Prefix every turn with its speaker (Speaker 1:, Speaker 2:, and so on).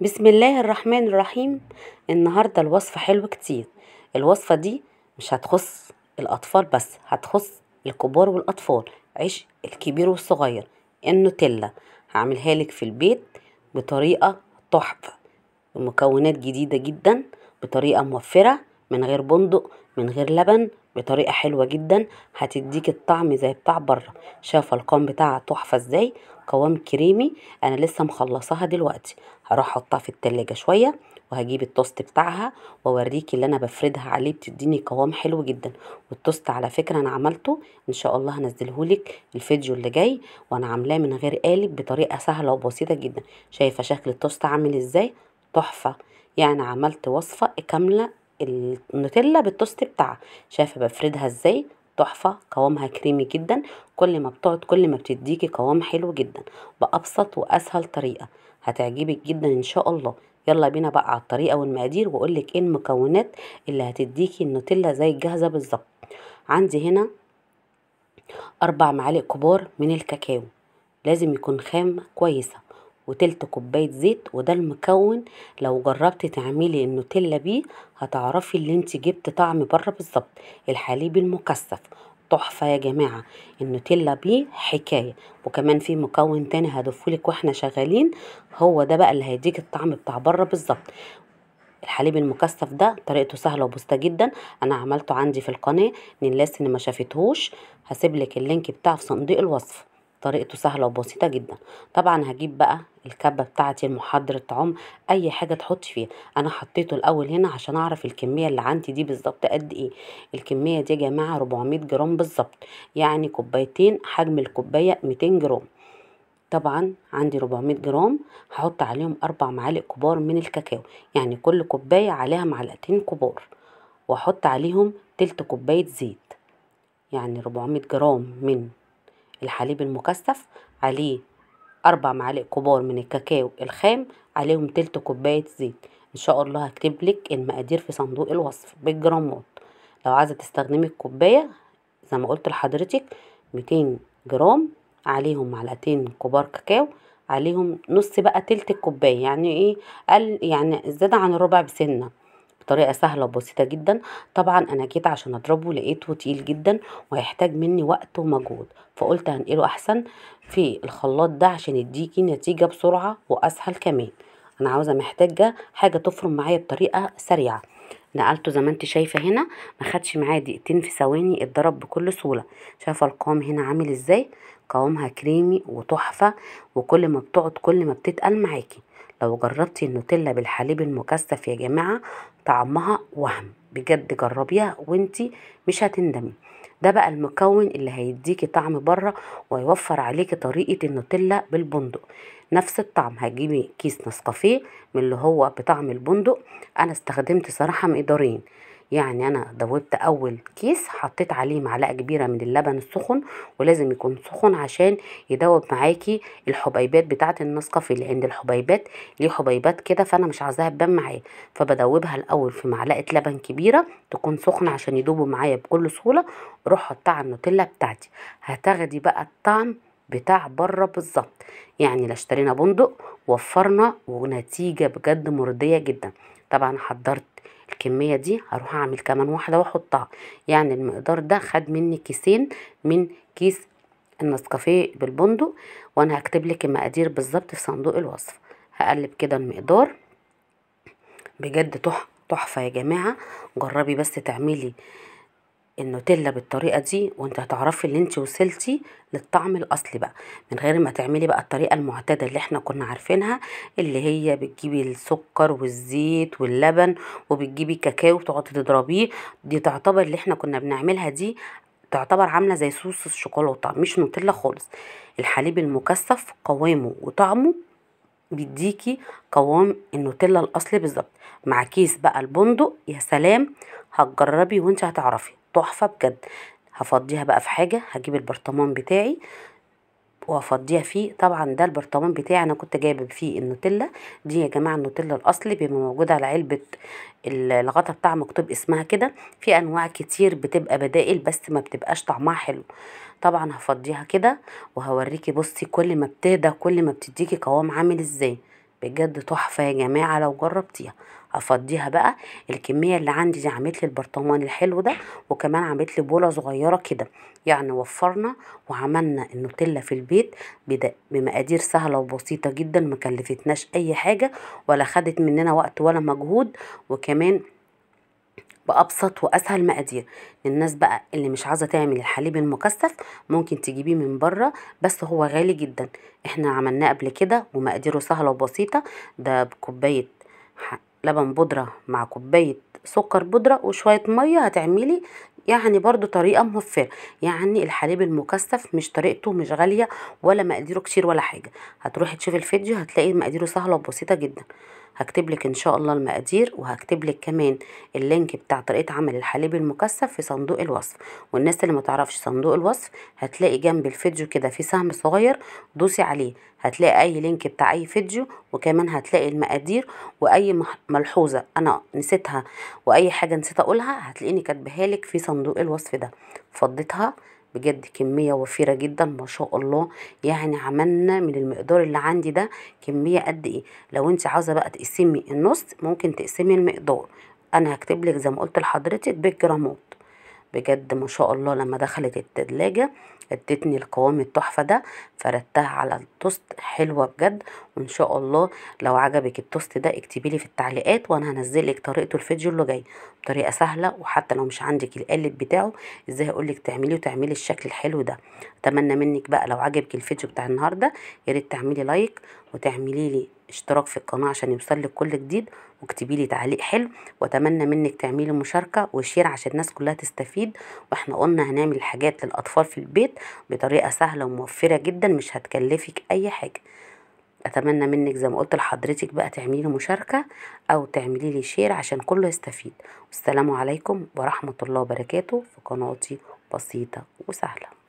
Speaker 1: بسم الله الرحمن الرحيم. النهاردة الوصفة حلوة كتير. الوصفة دي مش هتخص الأطفال بس هتخص الكبار والأطفال. عيش الكبير والصغير. النوتيلا. هعملها لك في البيت بطريقة تحفة. بمكونات جديدة جدا بطريقة موفرة. من غير بندق من غير لبن بطريقة حلوة جدا هتديك الطعم زي بتاع بره. شايفة القوام بتاعها تحفة إزاي؟ قوام كريمي أنا لسه مخلصاها دلوقتي. هروح أحطها في التلاجة شوية وهجيب التوست بتاعها واوريكي اللي أنا بفردها عليه بتديني قوام حلو جدا. والتوست على فكرة أنا عملته إن شاء الله هنزلهولك الفيديو اللي جاي وأنا عاملاه من غير قالب بطريقة سهلة وبسيطة جدا. شايفة شكل التوست عامل إزاي؟ تحفة. يعني عملت وصفة كاملة النوتيلا بالتوست بتاعها. شايفة بفردها إزاي؟ تحفة قوامها كريمي جدا. كل ما بتقعد كل ما بتديكي قوام حلو جدا. بأبسط وأسهل طريقة. هتعجبك جدا إن شاء الله. يلا بينا بقى على الطريقة والمقادير وأقولك إيه المكونات اللي هتديكي النوتيلا زي الجاهزة بالظبط. عندي هنا أربع معالق كبار من الكاكاو. لازم يكون خام كويسة. وتلت كوباية زيت وده المكون. لو جربتي تعملي النوتيلا بيه هتعرفي اللي انت جبت طعم بره بالظبط. الحليب المكثف. تحفة يا جماعة. النوتيلا بيه حكاية. وكمان في مكون تاني هضيفهولك وإحنا شغالين. هو ده بقى اللي هيديك الطعم بتاع بره بالظبط. الحليب المكثف ده طريقته سهلة وبسيطة جدا. أنا عملته عندي في القناة. للناس اللي ما شافتهوش. هسيبلك اللينك بتاعه في صندوق الوصف. طريقته سهلة وبسيطة جدا. طبعا هجيب بقى الكبة بتاعتي المحضر الطعام أي حاجة تحطي فيها. أنا حطيته الأول هنا عشان أعرف الكمية اللي عندي دي بالظبط قد إيه. الكمية دي يا جماعة 400 جرام بالظبط يعني كوبايتين حجم الكوباية 200 جرام. طبعا عندي 400 جرام هحط عليهم أربع معالق كبار من الكاكاو يعني كل كوباية عليها معلقتين كبار وأحط عليهم تلت كوباية زيت يعني 400 جرام من الحليب المكثف عليه أربع معالق كبار من الكاكاو الخام عليهم تلت كوباية زيت. إن شاء الله هكتب لك المقادير في صندوق الوصف بالجرامات. لو عايزة تستخدمي الكوباية زي ما قلت لحضرتك ميتين جرام عليهم معلقتين كبار كاكاو عليهم نص بقى تلت الكوباية يعني إيه؟ قل يعني زيادة عن الربع بسنة. بطريقة سهلة وبسيطة جدا. طبعا أنا جيت عشان أضربه لقيته تقيل جدا وهيحتاج مني وقت ومجهود. فقلت هنقله أحسن في الخلاط ده عشان يديكي نتيجة بسرعة وأسهل كمان. أنا عاوزة محتاجة حاجة تفرم معايا بطريقة سريعة. نقلته زي ما أنت شايفة هنا ما خدش معايا دقيقتين في ثواني اتضرب بكل سهولة. شايفة القوام هنا عامل إزاي؟ قوامها كريمي وتحفة وكل ما بتقعد كل ما بتتقل معاكي. لو جربتي النوتيلا بالحليب المكثف يا جماعة طعمها وهم. بجد جربيها وانتي مش هتندمي. ده بقى المكون اللي هيديكي طعم بره ويوفر عليكي طريقة النوتيلا بالبندق. نفس الطعم هتجيبي كيس نسكافيه من اللي هو بطعم البندق. أنا استخدمت صراحة مقدارين. يعني أنا دوبت أول كيس حطيت عليه معلقة كبيرة من اللبن السخن ولازم يكون سخن عشان يدوب معاكي الحبيبات بتاعة النسكافيه عند الحبيبات. ليه حبيبات كده؟ فأنا مش عايزاها تبان معايا. فبدوبها الأول في معلقة لبن كبيرة تكون سخنة عشان يدوبوا معايا بكل سهولة. أروح احطها على النوتيلا بتاعتي. هتاخدي بقى الطعم بتاع بره بالظبط. يعني لا اشترينا بندق وفرنا ونتيجة بجد مرضية جدا. طبعا حضرت الكمية دي هروح أعمل كمان واحدة وأحطها. يعني المقدار ده خد مني كيسين من كيس النسكافيه بالبندق وأنا هكتب لك المقادير بالظبط في صندوق الوصف. هقلب كده المقدار. بجد تحفة يا جماعة. جربي بس تعملي النوتيلا بالطريقة دي وانت هتعرفي ان انت وصلتي للطعم الأصلي بقى. من غير ما تعملي بقى الطريقة المعتادة اللي إحنا كنا عارفينها اللي هي بتجيبي السكر والزيت واللبن وبتجيبي كاكاو وتقعدي تضربيه. دي تعتبر اللي إحنا كنا بنعملها دي تعتبر عاملة زي صوص الشوكولاتة مش نوتيلا خالص. الحليب المكثف قوامه وطعمه بيديكي قوام النوتيلا الأصلي بالظبط. مع كيس بقى البندق يا سلام هتجربي وانت هتعرفي. تحفة بجد. هفضيها بقى في حاجة هجيب البرطمان بتاعي وافضيها فيه. طبعا ده البرطمان بتاعي أنا كنت جايبة فيه النوتيلا. دي يا جماعة النوتيلا الأصلي بيبقى موجود على علبة الغطا بتاع مكتوب اسمها كده. في أنواع كتير بتبقى بدائل بس ما بتبقاش طعمها حلو. طبعا هفضيها كده وهوريكي بصي كل ما بتهدى كل ما بتديكي قوام عامل إزاي. بجد تحفة يا جماعة لو جربتيها هفضيها بقى الكمية اللي عندي دي عملت لي البرطمان الحلو ده وكمان عملت لي بولة صغيرة كده يعني وفرنا وعملنا النوتيلا في البيت بمقادير سهلة وبسيطة جدا مكلفتناش أي حاجة ولا خدت مننا وقت ولا مجهود وكمان بأبسط وأسهل مقادير للناس بقى اللي مش عايزة تعمل الحليب المكثف ممكن تجيبيه من بره بس هو غالي جدا. إحنا عملناه قبل كده ومقاديره سهلة وبسيطة. ده بكوباية لبن بودرة مع كوباية سكر بودرة وشوية مية هتعملي يعني برضو طريقة موفرة. يعني الحليب المكثف مش طريقته مش غالية ولا مقاديره كتير ولا حاجة. هتروحي تشوفي الفيديو هتلاقي مقاديره سهلة وبسيطة جدا. هكتب لك إن شاء الله المقادير وهكتب لك كمان ال link بتاع طريقة عمل الحليب المكثف في صندوق الوصف. والناس اللي ما تعرفش صندوق الوصف هتلاقي جنب الفيديو كده في سهم صغير دوسي عليه. هتلاقي أي link بتاع أي فيديو وكمان هتلاقي المقادير وأي ملحوظة أنا نسيتها وأي حاجة نسيت أقولها هتلاقيني كاتباها لك في صندوق الوصف ده. فضيتها بجد كمية وفيرة جدا ما شاء الله. يعني عملنا من المقدار اللي عندي ده كمية قد إيه. لو أنت عاوزة بقى تقسمي النص ممكن تقسمي المقدار. أنا هكتب لك زي ما قلت لحضرتك بالجرامات. بجد ما شاء الله لما دخلت التلاجة ادتني القوام التحفة ده فردتها على التوست حلوة بجد وإن شاء الله لو عجبك التوست ده اكتبي لي في التعليقات وأنا هنزل لك طريقته الفيديو اللي جاي بطريقة سهلة وحتى لو مش عندك القالب بتاعه إزاي اقولك تعمليه وتعملي الشكل الحلو ده. أتمنى منك بقى لو عجبك الفيديو بتاع النهارده يا ريت تعملي like وتعملي لي اشتراك في القناة عشان يوصلك كل جديد واكتبي لي تعليق حلو. وأتمنى منك تعملي مشاركة و share عشان الناس كلها تستفيد وإحنا قلنا هنعمل حاجات للأطفال في البيت بطريقة سهلة وموفرة جدا مش هتكلفك أي حاجة. أتمنى منك زي ما قلت لحضرتك بقى تعملي مشاركة أو تعملي لي شير عشان كله يستفيد. والسلام عليكم ورحمة الله وبركاته في قناتي بسيطة وسهلة.